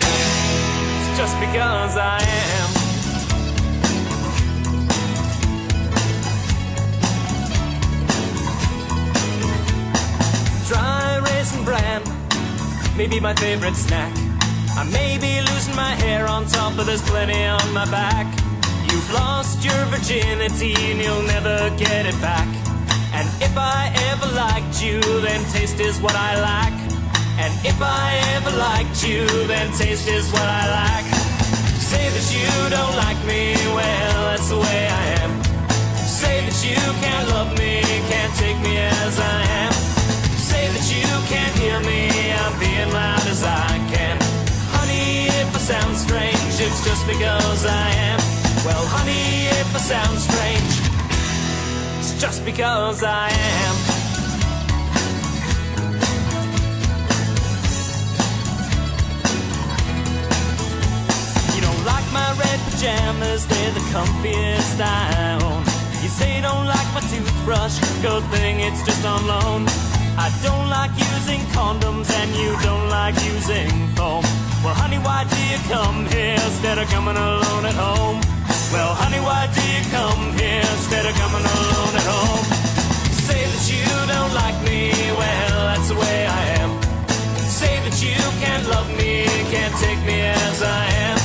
It's just because I am. Dry raisin bran, maybe my favorite snack. I may be losing my hair on top, but there's plenty on my back. You've lost your virginity and you'll never get it back. And if I ever liked you, then taste is what I lack. And if I ever liked you, then taste is what I lack. Say that you don't like me, well, that's the way I am. Say that you can't love because I am. Well, honey, if I sound strange, it's just because I am. You don't like my red pajamas, they're the comfiest I own. You say you don't like my toothbrush, good thing it's just on loan. I don't like using condoms and you don't like using foam. Well, honey, why do you come instead of coming alone at home? Well, honey, why do you come here instead of coming alone at home? Say that you don't like me, well, that's the way I am. Say that you can't love me, can't take me as I am.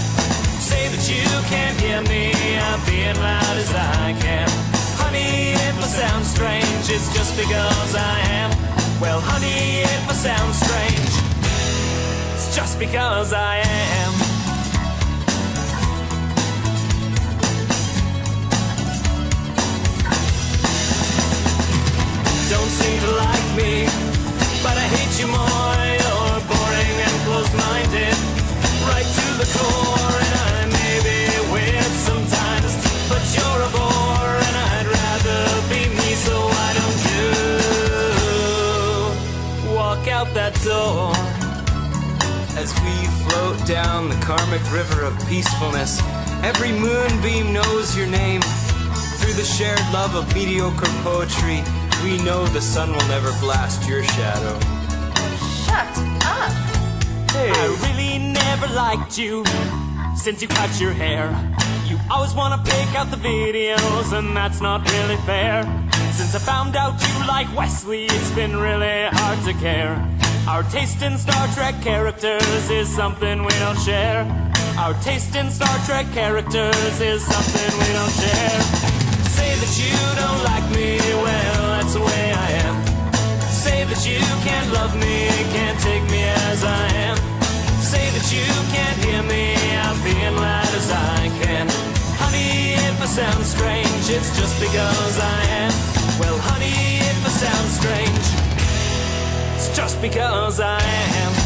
Say that you can't hear me, I'm being loud as I can. Honey, if I sound strange, it's just because I am. Well, honey, if I sound strange, it's just because I am. Me, but I hate you more. You're boring and close-minded, right to the core. And I may be weird sometimes, but you're a bore, and I'd rather be me. So why don't you walk out that door? As we float down the karmic river of peacefulness, every moonbeam knows your name. Through the shared love of mediocre poetry, we know the sun will never blast your shadow. Shut up. Hey. I really never liked you since you cut your hair. You always wanna pick out the videos, and that's not really fair. Since I found out you like Wesley, it's been really hard to care. Our taste in Star Trek characters is something we don't share. Our taste in Star Trek characters is something we don't share. Say that you don't like me, well, that's the way I am. Say that you can't love me, can't take me as I am. Say that you can't hear me, I'm being loud as I can. Honey, if I sound strange, it's just because I am. Well, honey, if I sound strange, it's just because I am.